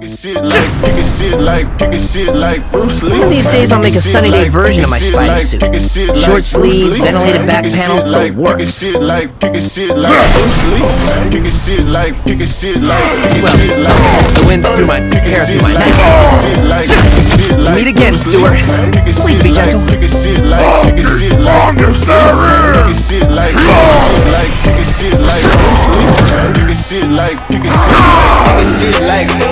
Shit shit like. One of these days I'll make a sunny day version of my spider suit. Short sleeves, ventilated back panel, the works. Well, the wind through my hair through my neck. Meet again, sewer. Please shit be like, gentle. Kicking shit like, shit like like, shit like, like like, shit like, shit like Bruce Lee.